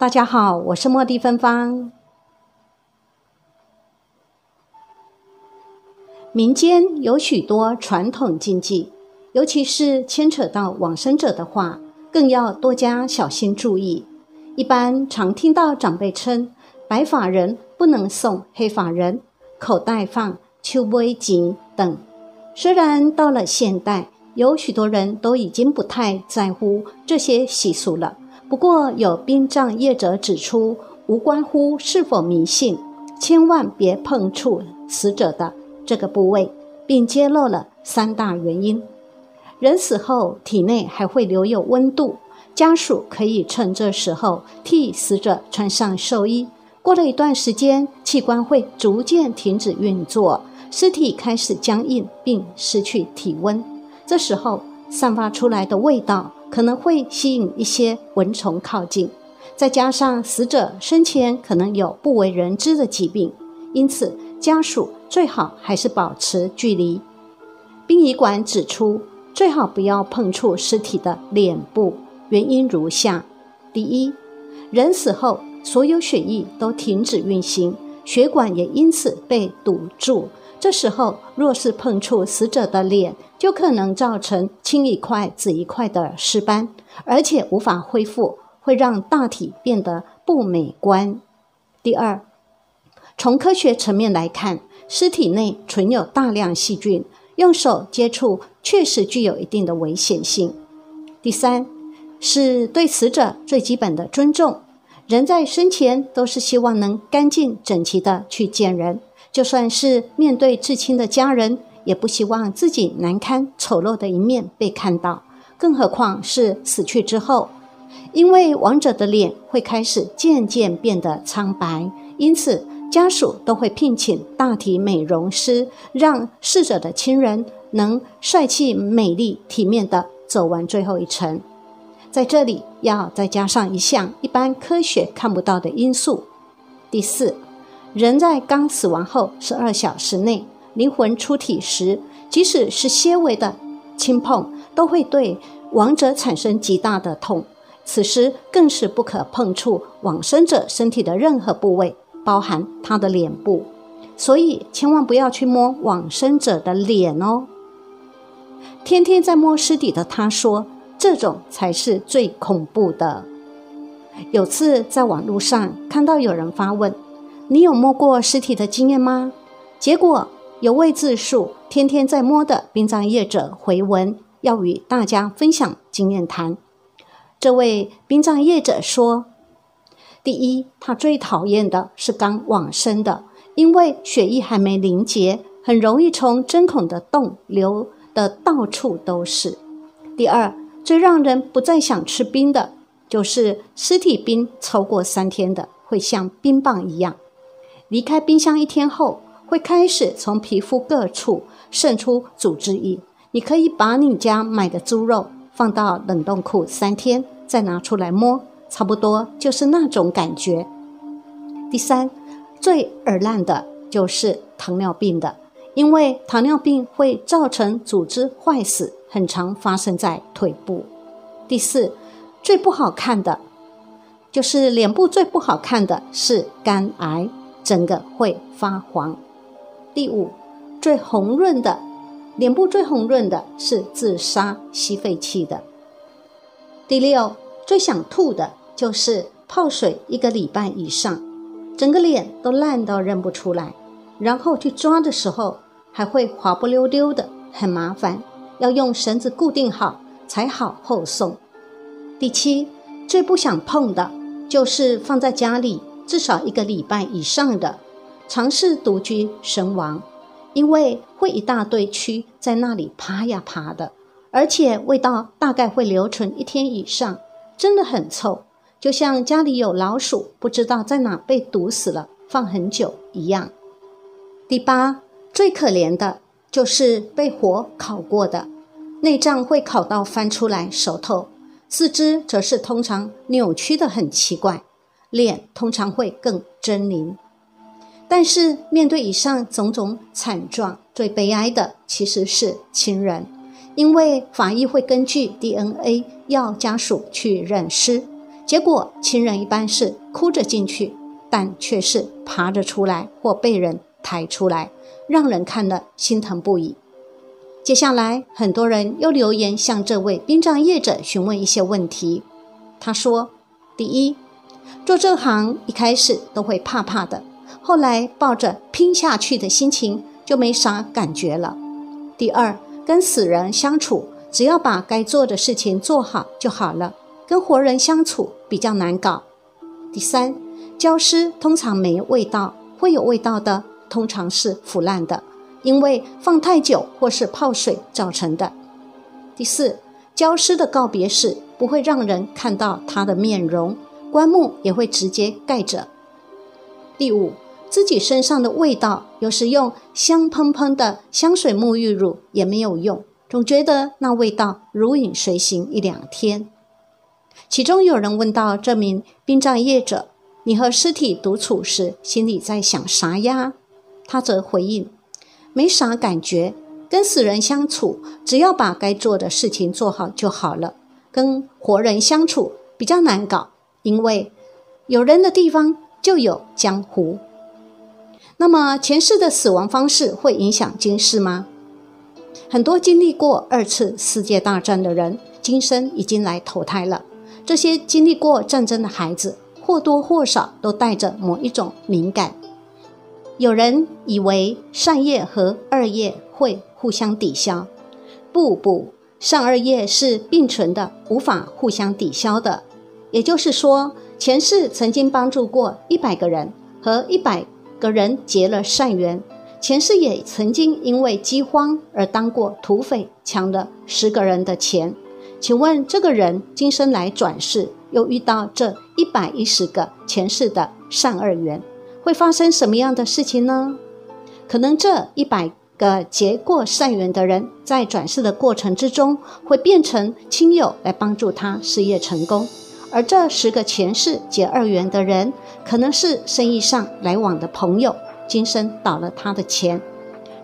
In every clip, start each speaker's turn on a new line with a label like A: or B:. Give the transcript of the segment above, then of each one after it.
A: 大家好，我是茉莉芬芳。民间有许多传统禁忌，尤其是牵扯到往生者的话，更要多加小心注意。一般常听到长辈称白发人不能送黑发人，口袋放秋波锦等。虽然到了现代，有许多人都已经不太在乎这些习俗了。不过，有殡葬业者指出，无关乎是否迷信，千万别碰触死者的这个部位，并揭露了三大原因：人死后体内还会留有温度，家属可以趁这时候替死者穿上寿衣。过了一段时间，器官会逐渐停止运作，尸体开始僵硬并失去体温。这时候散发出来的味道可能会吸引一些蚊虫靠近，再加上死者生前可能有不为人知的疾病，因此家属最好还是保持距离。殡仪馆指出，最好不要碰触尸体的脸部，原因如下：第一，人死后所有血液都停止运行，血管也因此被堵住。这时候，若是碰触死者的脸，就可能造成青一块紫一块的尸斑，而且无法恢复，会让大体变得不美观。第二，从科学层面来看，尸体内存有大量细菌，用手接触确实具有一定的危险性。第三，是对死者最基本的尊重。人在生前都是希望能干净整齐的去见人。就算是面对至亲的家人，也不希望自己难堪丑陋的一面被看到，更何况是死去之后。因为亡者的脸会开始渐渐变得苍白，因此家属都会聘请大体美容师，让逝者的亲人能帅气、美丽、体面地走完最后一程。在这里要再加上一项一般科学看不到的因素。第四。人在刚死亡后十二小时内，灵魂出体时，即使是些微的轻碰，都会对亡者产生极大的痛。此时更是不可碰触往生者身体的任何部位，包含他的脸部。所以千万不要去摸往生者的脸哦。天天在摸尸体的他说，这种才是最恐怖的。有次在网络上看到有人发问。你有摸过尸体的经验吗？结果有位自述天天在摸的殡葬业者回文，要与大家分享经验谈。这位殡葬业者说：“第一，他最讨厌的是刚往生的，因为血液还没凝结，很容易从针孔的洞流的到处都是。第二，最让人不再想吃冰的，就是尸体冰超过三天的，会像冰棒一样。”离开冰箱一天后，会开始从皮肤各处渗出组织液。你可以把你家买的猪肉放到冷冻库三天，再拿出来摸，差不多就是那种感觉。第三，最耳烂的就是糖尿病的，因为糖尿病会造成组织坏死，很常发生在腿部。第四，最不好看的，就是脸部最不好看的是肝癌。整个会发黄。第五，最红润的脸部最红润的是自杀吸废气的。第六，最想吐的就是泡水一个礼拜以上，整个脸都烂到认不出来，然后去抓的时候还会滑不溜溜的，很麻烦，要用绳子固定好才好后送。第七，最不想碰的就是放在家里。至少一个礼拜以上的，尝试独居身亡，因为会一大堆蛆在那里爬呀爬的，而且味道大概会留存一天以上，真的很臭，就像家里有老鼠不知道在哪被毒死了，放很久一样。第八，最可怜的就是被火烤过的，内脏会烤到翻出来熟透，四肢则是通常扭曲的很奇怪。脸通常会更狰狞，但是面对以上种种惨状，最悲哀的其实是亲人，因为法医会根据 DNA 要家属去认尸，结果亲人一般是哭着进去，但却是爬着出来或被人抬出来，让人看了心疼不已。接下来，很多人又留言向这位殡葬业者询问一些问题。他说：“第一，做这行一开始都会怕怕的，后来抱着拼下去的心情就没啥感觉了。第二，跟死人相处，只要把该做的事情做好就好了。”跟活人相处比较难搞。第三，焦尸通常没味道，会有味道的通常是腐烂的，因为放太久或是泡水造成的。第四，焦尸的告别式不会让人看到他的面容，棺木也会直接盖着。第五，自己身上的味道，有时用香喷喷的香水沐浴乳也没有用，总觉得那味道如影随形一两天。其中有人问到这名殡葬业者：“你和尸体独处时，心里在想啥呀？”他则回应：“没啥感觉，跟死人相处，只要把该做的事情做好就好了。跟活人相处比较难搞，因为有人的地方就有江湖。那么前世的死亡方式会影响今世吗？很多经历过二次世界大战的人，今生已经来投胎了。”这些经历过战争的孩子，或多或少都带着某一种敏感。有人以为善业和恶业会互相抵消，不不，善恶业是并存的，无法互相抵消的。也就是说，前世曾经帮助过一百个人，和一百个人结了善缘，前世也曾经因为饥荒而当过土匪，抢了十个人的钱。请问这个人今生来转世，又遇到这一百一十个前世的善恶缘，会发生什么样的事情呢？可能这一百个结过善缘的人，在转世的过程之中，会变成亲友来帮助他事业成功；而这十个前世结二缘的人，可能是生意上来往的朋友，今生倒了他的钱。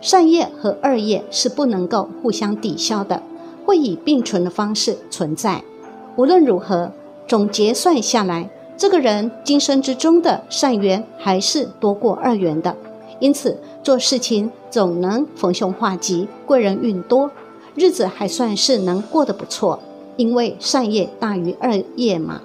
A: 善业和恶业是不能够互相抵消的。会以并存的方式存在。无论如何，总结算下来，这个人今生之中的善缘还是多过二缘的。因此，做事情总能逢凶化吉，贵人运多，日子还算是能过得不错。因为善业大于恶业嘛。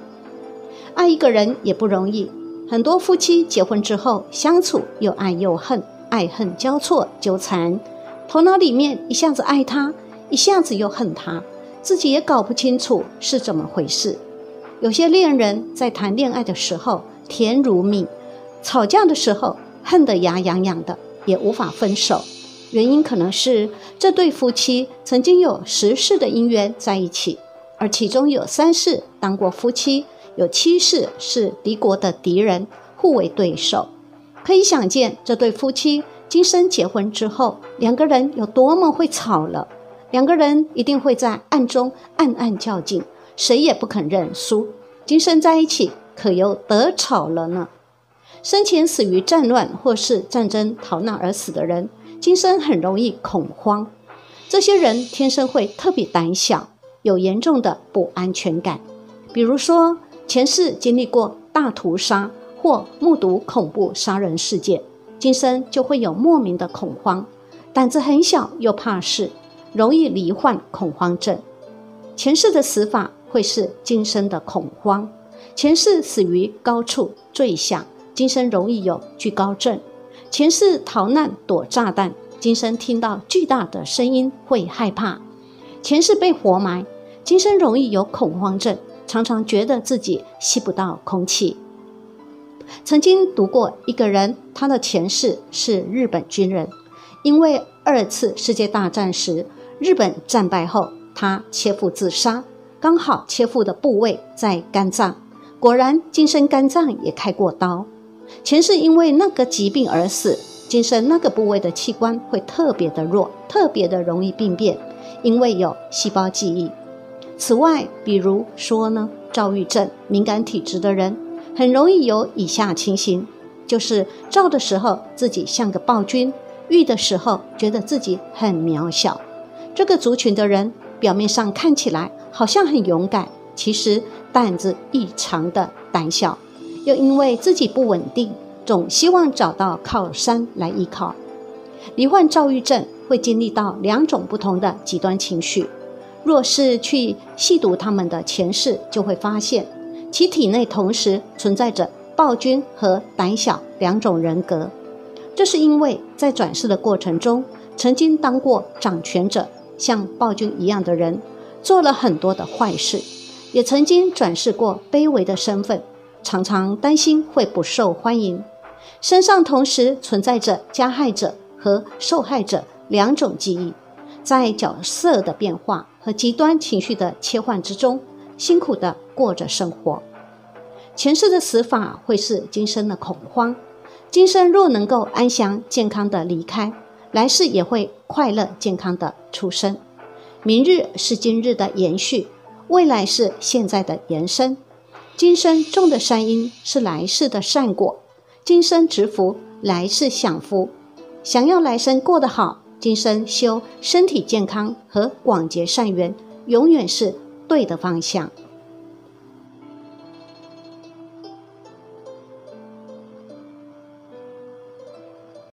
A: 爱一个人也不容易，很多夫妻结婚之后相处又爱又恨，爱恨交错纠缠，头脑里面一下子爱他。一下子又恨他，自己也搞不清楚是怎么回事。有些恋人在谈恋爱的时候甜如蜜，吵架的时候恨得牙痒痒的，也无法分手。原因可能是这对夫妻曾经有十世的姻缘在一起，而其中有三世当过夫妻，有七世是敌国的敌人，互为对手。可以想见，这对夫妻今生结婚之后，两个人有多么会吵了。两个人一定会在暗中暗暗较劲，谁也不肯认输。今生在一起，可又得吵了呢。生前死于战乱或是战争逃难而死的人，今生很容易恐慌。这些人天生会特别胆小，有严重的不安全感。比如说，前世经历过大屠杀或目睹恐怖杀人事件，今生就会有莫名的恐慌，胆子很小又怕事。容易罹患恐慌症，前世的死法会是今生的恐慌。前世死于高处坠下，今生容易有惧高症。前世逃难躲炸弹，今生听到巨大的声音会害怕。前世被活埋，今生容易有恐慌症，常常觉得自己吸不到空气。曾经读过一个人，他的前世是日本军人，因为二次世界大战时。日本战败后，他切腹自杀，刚好切腹的部位在肝脏，果然今生肝脏也开过刀。前世因为那个疾病而死，今生那个部位的器官会特别的弱，特别的容易病变，因为有细胞记忆。此外，比如说呢，躁郁症、敏感体质的人，很容易有以下情形：就是躁的时候自己像个暴君，郁的时候觉得自己很渺小。这个族群的人表面上看起来好像很勇敢，其实胆子异常的胆小，又因为自己不稳定，总希望找到靠山来依靠。罹患躁郁症会经历到两种不同的极端情绪。若是去细读他们的前世，就会发现其体内同时存在着暴君和胆小两种人格。这是因为在转世的过程中，曾经当过掌权者，像暴君一样的人，做了很多的坏事，也曾经转世过卑微的身份，常常担心会不受欢迎，身上同时存在着加害者和受害者两种记忆，在角色的变化。和极端情绪的切换之中，辛苦的过着生活。前世的死法会是今生的恐慌，今生若能够安详健康的离开，来世也会快乐健康的出生。明日是今日的延续，未来是现在的延伸。今生种的善因是来世的善果，今生植福，来世享福。想要来生过得好。今生修身体健康和广结善缘，永远是对的方向。